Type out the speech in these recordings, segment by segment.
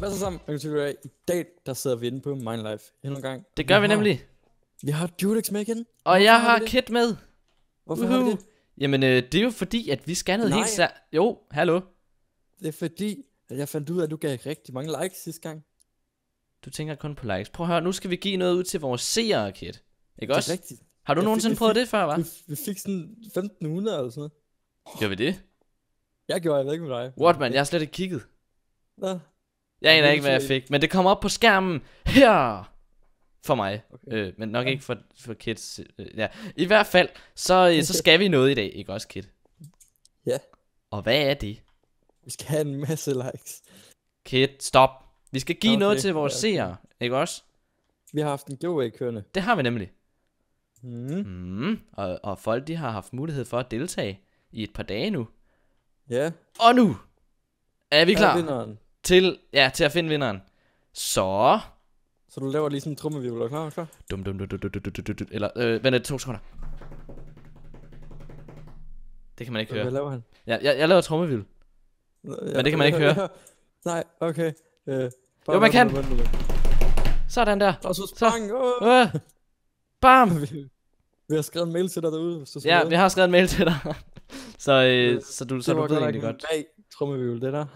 Hvad så sammen? Okay, I dag, der sidder vi inde på Mindlife endnu en gang. Det gør vi har- nemlig. Vi har Julex med igen. Og jeg har har vi det? Kit med. Hvorfor har vi Uhu. det? Jamen, øh, det er jo fordi, at vi skal noget Nej. helt sær... Jo, hallo. Det er fordi, at jeg fandt ud af, at du gav rigtig mange likes sidste gang. Du tænker kun på likes. Prøv at høre, nu skal vi give noget ud til vores seere, Kit. Ikke Det også? er rigtigt. Har du Jeg nogensinde fik- prøvet det før, hva'? Vi, vi fik sådan 1500 eller sådan noget. Gør vi det? Jeg gjorde, jeg ved ikke med dig. What, man? Jeg har slet ikke kigget. Nå, Jeg aner er ikke, hvad jeg fik. Men det kommer op på skærmen her. For mig. Okay. Øh, men nok Ja. ikke for, for Kids. Øh, ja. I hvert fald, så, øh, så skal vi noget i dag, ikke også, Kit? Ja. Og hvad er det? vi skal have en masse likes. Kit, stop. Vi skal give Okay, noget til vores ja, okay. seere, ikke også? Vi har haft en giveaway kørende. Det har vi nemlig. Mm. Mm, og, og folk de har haft mulighed for at deltage i et par dage nu. Ja, Og nu er vi er klar vinderen. Til, ja, til at finde vinderen. Så... Så du laver lige sådan en trummevivl, du klar? Klar? Dum, dum, dum, dum, dum, dum, dum, dum, dum, eller, øh, vent lidt, to sekunder. Det kan man ikke Hvad høre. laver han? Ja, jeg, jeg laver trommevivl. Nå, Men det kan man ikke høre. Nej, okay. Øh, Jo, man kan. Sådan der. Og så sprang. Åh. Øh, bam! Vi, vi har skrevet en mail til dig derude, hvis du Ja, vi har skrevet en mail til dig. så, øh, så du, så det du ved egentlig en godt. vag trummevivl, det der.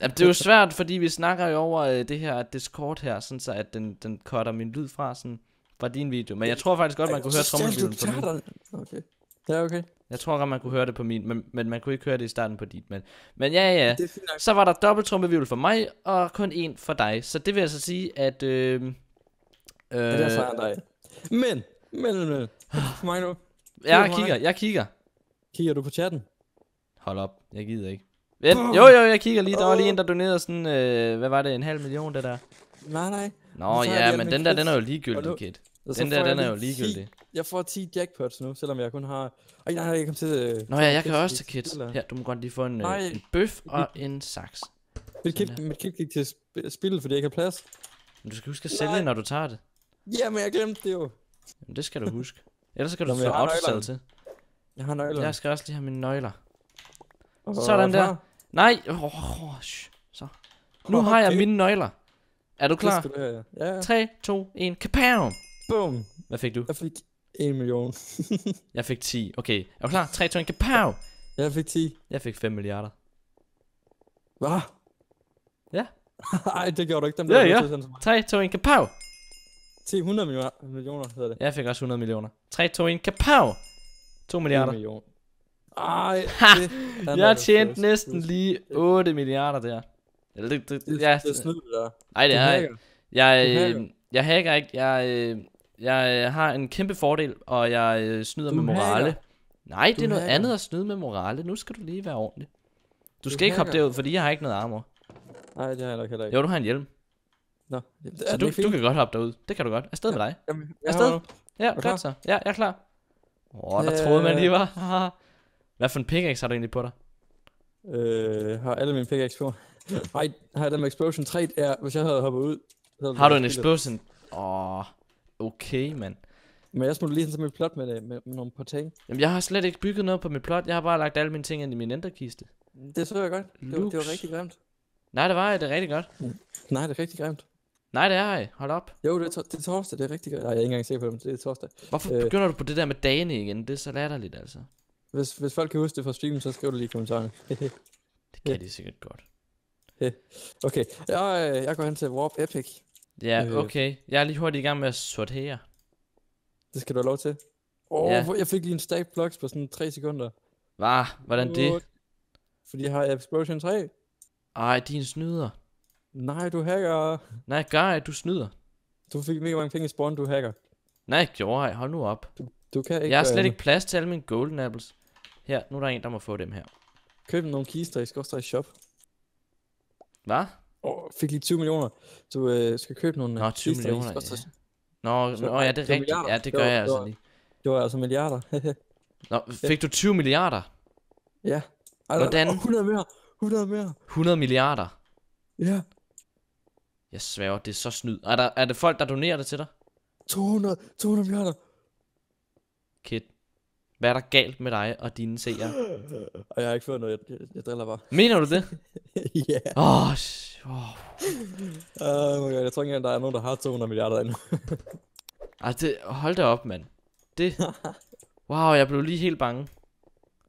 Ja, det er jo svært, fordi vi snakker jo over øh, det her Discord her, sådan så at den, den cutter min lyd fra, sådan, fra din video. Men jeg tror faktisk godt, man kunne høre trommevivlen på min. Okay. Ja, okay. Jeg tror godt, man kunne høre det på min, men, men man kunne ikke høre det i starten på dit. Men, men ja, ja, så var der dobbelt trommevivl for mig, og kun en for dig. Så det vil altså sige, at... Øh, øh, Ja, det er sejren dig. Men, men, men. For mig nu. jeg kigger, jeg kigger. Kigger du på chatten? Hold op, jeg gider ikke. Vent, jo, jo, jeg kigger lige. Der var lige en, der donerede sådan, øh, hvad var det, en halv million, det der. Nej, nej. Nå, Så ja, men den der, den er jo ligegyldig, nu- kid. Den der, den er jo 10 ligegyldig. Jeg får 10 jackpots nu, selvom jeg kun har... Ej, nej, nej, jeg kom til... Øh, Nå ja, jeg kan også til- Her, du må godt lige få en, øh, en bøf og en saks. Mit kit, mit kit gik til sp- spil, fordi jeg ikke har plads. Men du skal huske at sælge, Nej. når du tager det. Jamen, jeg glemte det jo. Jamen, det skal du huske. Ellers så kan du men få autosal til. Jeg har nøglerne. Jeg skal også lige have mine nøgler. Sådan der. Nej, oh, oh, så. Nu har jeg Okay. mine nøgler. Er du Det klar? skal du have, ja. Ja, ja. 3, 2, 1, kapow! Boom. Hvad fik du? Jeg fik 1 million. Jeg fik 10. Okay, er du klar? 3, 2, 1, kapow! Jeg fik 10. Jeg fik 5 milliarder. Hvad? Ja. Ej, det gjorde du ikke. Dem Ja, der ja. til at sende til mig. 3, 2, 1, kapow! 10, 100 millioner, millioner hedder det. Jeg fik også 100 millioner. 3, 2, 1, kapow! 2 milliarder. 1 million. Ej, det, Jeg tjente næsten lige 8 milliarder der. Eller det, det, Det, ja, det er snyd, det der. nej, det er hacker. jeg, Du øh, hacker. jeg hacker ikke. Jeg, øh, jeg øh, har en kæmpe fordel, og jeg øh, snyder Du med morale. hacker. Nej, det Du er noget hacker. andet at snyde med morale. Nu skal du lige være ordentlig. Du Du skal ikke hoppe hacker. derud, fordi jeg har ikke noget armor. Nej, det har jeg nok heller ikke. Jo, du har en hjelm. Nå, det, Så du, du kan godt hoppe derud. Det kan du godt. Afsted med dig. Jamen, jeg Afsted. Ja, godt så. Ja, jeg er klar. Åh, oh, der troede man Øh. lige var. Hvad for en pickaxe har du egentlig på dig? Øh, har alle mine pickaxe på. Nej, har jeg den med explosion 3? Ja, hvis jeg havde hoppet ud. Så havde Har du en explosion? Åh, oh, okay, mand. Men jeg smutter lige sådan et plot med, det, med, med nogle portang. Jamen, jeg har slet ikke bygget noget på mit plot. Jeg har bare lagt alle mine ting ind i min enderkiste. Det så jeg godt. Det var, det var rigtig grimt. Nej, det var jeg. Det er rigtig godt. Nej, det er rigtig grimt. Nej, det er jeg. Hold op. Jo, det er, det er torsdag, det er rigtig grimt. Nej, jeg er ikke engang sikker på det, det er torsdag. Hvorfor Øh. begynder du på det der med dagene igen? Det er så latterligt, altså. Hvis, hvis folk kan huske det fra streamen, så skriv det lige i kommentarerne. Det kan Ja. de sikkert godt. okay, jeg, øh, jeg går hen til Warp Epic. Ja, Øh. okay. Jeg er lige hurtigt i gang med at sortere. Det skal du have lov til. Åh, Ja. oh, jeg fik lige en stack blocks på sådan 3 sekunder. Hvad? Hvordan det? Fordi jeg har Explosion 3. Ej, din snyder. Nej, du hacker. Nej, gør jeg, du snyder. Du fik mega mange penge i spawn, du hacker. Nej, gjorde jeg. Hold nu op. Du kan ikke Jeg har slet andet. ikke plads til alle mine golden apples. Her, nu er der en, der må få dem her. Køb nogle kister i Skorstræk Shop. Hvad? Oh, fik lige 20 millioner. Du øh, skal købe nogle Nå, øh, 20 kister i millioner, Skotstræk- Nå, Så- nå ja, det det er rigtigt. milliarder. Ja, det Det gør var- jeg det altså var- lige. Det var altså milliarder. Nå, fik du 20 milliarder? ja. Ej, Hvordan? Og 100 mere. 100 mere. 100 milliarder? Ja. Jeg sværger, det er så snyd. Er, der, er det folk, der donerer det til dig? 200. 200 milliarder. Kid. Hvad er der galt med dig og dine seere? Og jeg har ikke fået noget, jeg, jeg, jeg driller bare. Mener du det? Ja. Åh, oh, oh. Oh god, jeg tror ikke engang, der er nogen, der har 200 milliarder endnu. Altså, det, hold da op, mand. Det... Wow, jeg blev lige helt bange.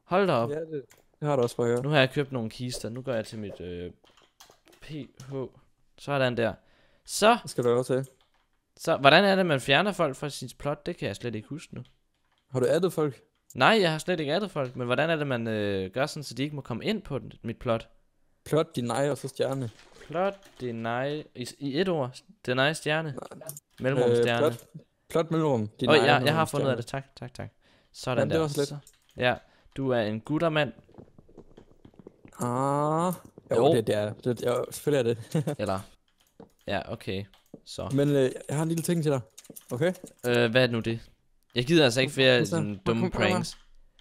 Hold da op. ja, det, det har du også for at høre. Nu har jeg købt nogle kister. Nu går jeg til mit øh, PH. Sådan der. Så, Det skal du også til. så, hvordan er det, man fjerner folk fra sin plot? Det kan jeg slet ikke huske nu. Har du addet folk? Nej, jeg har slet ikke addet folk, men hvordan er det, man øh, gør sådan, så de ikke må komme ind på den, mit plot? Plot, din nej og så stjerne. Plot, deny, i, i et ord, deny stjerne, mellemrum stjerne. plot, plot mellemrum. Din Åh, jeg, jeg har fundet af det, tak, tak, tak. Sådan Jamen, det der. var så let. Så, ja, du er en guttermand, Ah. Jo, Jo. det, det er det. det jo, selvfølgelig er det. eller, ja, okay, så. Men øh, jeg har en lille ting til dig. Okay? Øh, hvad er nu det? Jeg gider altså ikke flere sådan dumme pranks.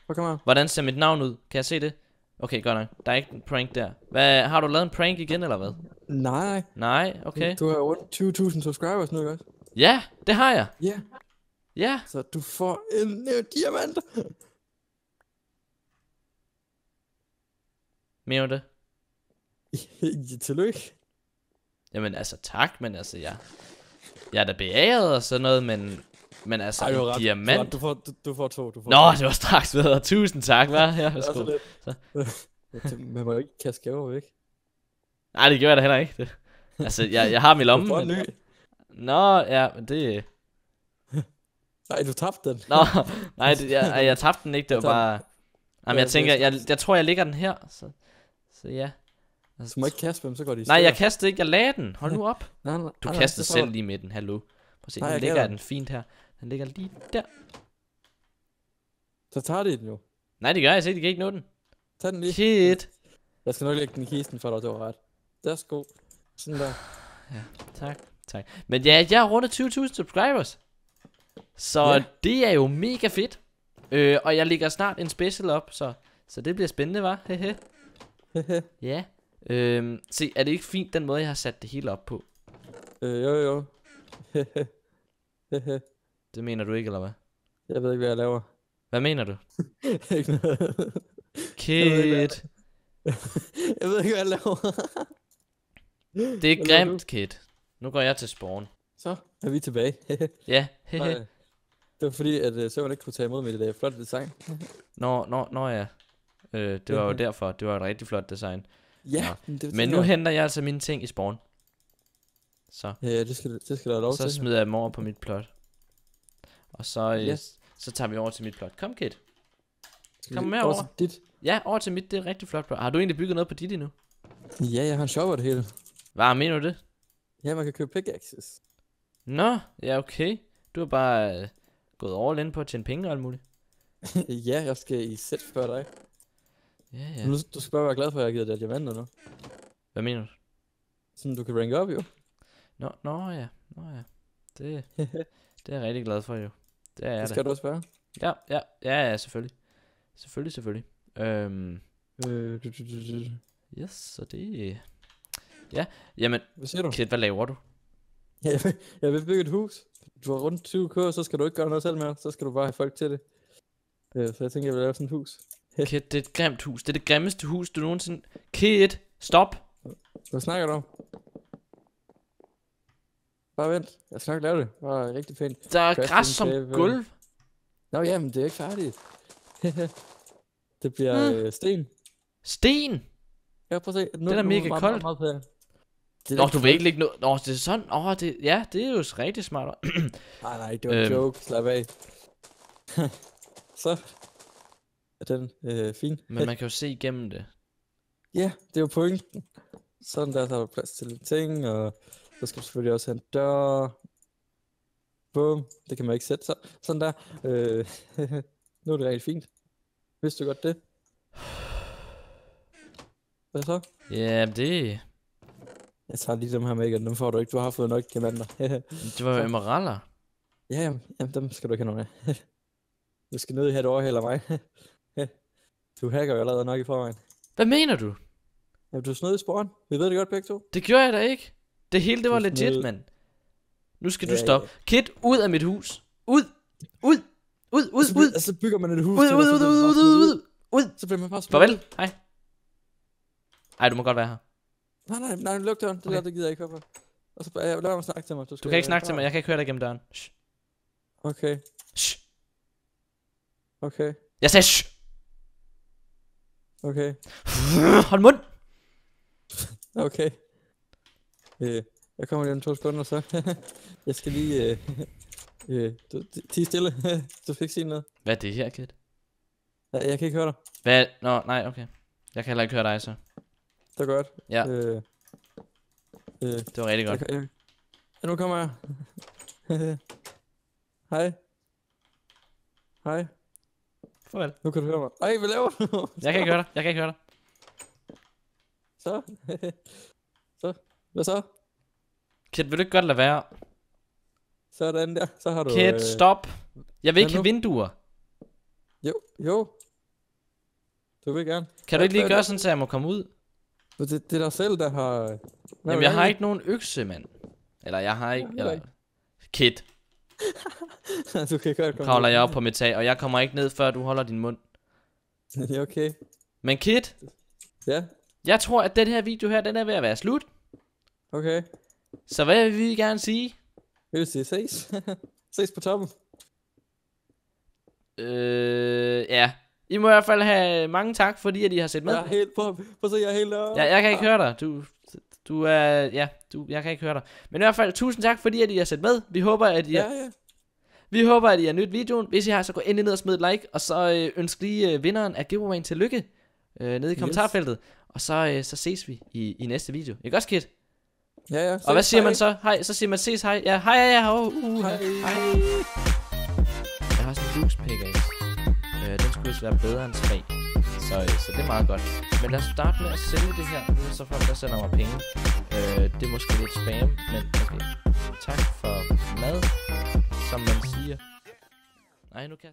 Prøv kom her. Hvordan ser mit navn ud? Kan jeg se det? Okay, godt nok. Der er ikke en prank der. Hvad, har du lavet en prank igen, eller hvad? Nej. Nej, okay. Du har jo rundt 20.000 subscribers nu, ikke også? Ja, det har jeg. Ja. Ja. Så du får en øh, diamant. Mener du det? Tillykke. Jamen altså, tak, men altså, jeg... Jeg er da beæret og sådan noget, men... Men altså, Ej, du ret. diamant... Du får, du, du får to. Du får Nå, to. det var straks bedre. Tusind tak, hva'? Ja, værsgo. Man må jo ikke kaste gaver væk. Nej, det gør jeg da heller ikke. Det. Altså, jeg, jeg har min Du lomme. får en ny. Nå, ja, men det... Nej, du tabte den. Nå, nej, det, jeg, jeg tabte den ikke, det var bare... Jamen, Ja, jeg tænker, er jeg, jeg tror, jeg lægger den her, så... Så ja. Altså, Du må ikke kaste dem, så går de i Nej, jeg kastede ikke, jeg lagde den. Hold nu op. Nej, nej, Du nej, kastede får selv du. lige med den, hallo. Prøv at se, Nej, nu ligger jeg den fint her. Den ligger lige der. Så tager de den jo. Nej, det gør jeg ikke, de kan ikke nå den. Tag den lige. Shit. Jeg skal nok lægge den i kisten for dig, det var ret. Værsgo. Sådan der. Tak, tak. Men ja, jeg er rundt 20.000 subscribers. Så Ja. det er jo mega fedt. Øh, og jeg lægger snart en special op, så, så det bliver spændende, var? Hehe. ja. Øhm, se, er det ikke fint den måde, jeg har sat det hele op på? øh, jo, jo. Det mener du ikke, eller hvad? jeg ved ikke, hvad jeg laver. Hvad mener du? Ikke noget. Kid. jeg ved ikke, hvad jeg laver. Det er Hvad grimt, Kid. Nu går jeg til spawn. Så er vi tilbage. Ja, Nej, det var fordi, at uh, Søren ikke kunne tage imod mit uh, flotte design. Nå, nå, nå ja. Øh, det var jo derfor. Det var et rigtig flot design. Ja, men, det Men nu henter jeg altså mine ting i spawn. Så, Ja, det skal, det skal have lov så til. smider jeg dem over på mit plot. Og så, øh, Yes. så tager vi over til mit plot. Kom. Skal kom med over. Dit? Ja, over til mit. Det er rigtig flot plot. Har du egentlig bygget noget på dit endnu? Ja, jeg har en shop over det hele. Hvad mener du det? Ja, man kan købe pickaxes. Nå, ja okay. Du har bare øh, gået all in på at tjene penge og alt muligt. ja, jeg skal i sæt før dig. Ja. ja. Nu, du skal bare være glad for, at jeg har givet dig diamanter nu. Hvad mener du? Sådan du kan rank op jo. Nå, nå ja. Nå ja. Det, det er jeg rigtig glad for jo. Det er det skal du også være. Ja, ja, ja, ja, selvfølgelig. Selvfølgelig, selvfølgelig. Øhm, Øh, du, du, du, yes, så det... Ja, jamen, Hvad siger du? Kid, hvad laver du? Ja, jeg, vil, jeg vil bygge et hus. Du har rundt 20k, så skal du ikke gøre noget selv mere. Så skal du bare have folk til det. Ja, så jeg tænker, jeg vil lave sådan et hus. Kid, det er et grimt hus. Det er det grimmeste hus, du nogensinde... Kid, stop! Hvad snakker du om? Bare vent. Jeg skal nok lave det. Bare rigtig pænt. Der er græs som table. gulv. Nå, jamen, det er ikke færdigt. det bliver Hmm. øh, sten. Sten! Ja, prøv at se. Nu, Det er nu mega meget, koldt. Meget, meget, meget det Nå, du vil ikke lægge noget... Nå, det er sådan... Åh, det... Ja, det er jo rigtig smart. Nej, nej, det var en Øhm. joke. Slap af. så er den øh, fin. Men man kan jo se igennem det. Ja, det er jo pointen. Sådan der, så er der plads til ting, og så skal du selvfølgelig også have en dør. Bum, det kan man ikke sætte så. Sådan der. Øh, nu er det rigtig fint. Vidste du godt det? Hvad så? Ja, det... Jeg tager lige dem her med igen, dem får du ikke. Du har fået nok diamanter. Det var jo emeraller. ja, jamen, jamen, dem skal du ikke have nogen af. du skal nødig have det overhælder mig. du hacker jo allerede nok i forvejen. Hvad mener du? Jamen, du snød i sporen. Vi ved det godt begge to. Det gjorde jeg da ikke. Det hele, det Du var legit, mand. Nu skal du stoppe. Kid, ud af mit hus. Ud! Ud! Ud, ud, ud. Altså, så bygger man et hus Ud, ud, ud, ud, ud, ud, ud, ud. Så bliver man bare Farvel. Hej. Ej, du må godt være her. Nej, nej, nej, luk døren. Det Okay. der, det gider jeg ikke, hvorfor? Og så ja, lad mig snakke til mig. Du kan ikke snakke til mig, jeg kan ikke høre dig gennem døren. Shh. Okay, Shh. okay, Jeg sagde shh. okay, Hold mund. okay. Øh, jeg kommer lige om to sekunder, så. jeg skal lige... Øh, øh, du, tige stille. du fik ikke sige noget. Hvad er det her, kid? Ja, jeg kan ikke høre dig. Hvad? Nå, nej, okay. Jeg kan heller ikke høre dig, så. Det er godt. Ja. Øh, øh, Det var rigtig godt. jeg, jeg, ja, nu kommer jeg. Hej. Hej. Farvel. Nu kan du høre mig. Ej, hvad laver du? Jeg kan ikke høre dig. Jeg kan ikke høre dig. Så. så. Hvad så? Kid, vil du ikke godt lade være? Sådan der. Så har du... Kid, stop. Jeg vil ikke have vinduer. Jo, jo. Du vil gerne. Kan du ikke lige gøre sådan, så jeg må komme ud? Det, det er dig selv, der har... Hvad Jamen, jeg har ikke nogen økse, mand. Eller jeg har ikke... Eller... Kid, du kan godt komme kravler jeg op på mit tag, og jeg kommer ikke ned, før du holder din mund. Det er okay. Men Kid, Ja, jeg tror, at den her video her, den er ved at være slut. Okay. Så hvad vil vi gerne sige? Vi vil sige ses. ses på toppen. Øh, ja. I må i hvert fald have mange tak, fordi at I har set med. Jeg er helt på. Prøv at se, jeg er helt deroppe. Ja, jeg kan ikke høre dig. Du, du er, ja, du, jeg kan ikke høre dig. Men i hvert fald, tusind tak, fordi at I har set med. Vi håber, at I, Ja, har, ja. vi håber, at I har nydt videoen. Hvis I har, så gå endelig ned og smid et like. Og så øh, ønsk lige øh, vinderen af giveawayen til lykke øh, nede i kommentarfeltet. Og så, øh, så ses vi i, i næste video. Ikke også, Kid? Ja, ja. Og hvad ses, siger hej. man så? Hej, så siger man ses hej. Ja, hej, ja, ja. Oh, uh, Hej. hej. Jeg har sådan en loose pickaxe. Øh, den skulle vist være bedre end 3. Så, øh, så det er meget godt. Men lad os starte med at sælge det her, er så folk, der sender mig penge. Øh, det er måske lidt spam, men okay. Tak for mad, som man siger. Nej, nu kan jeg...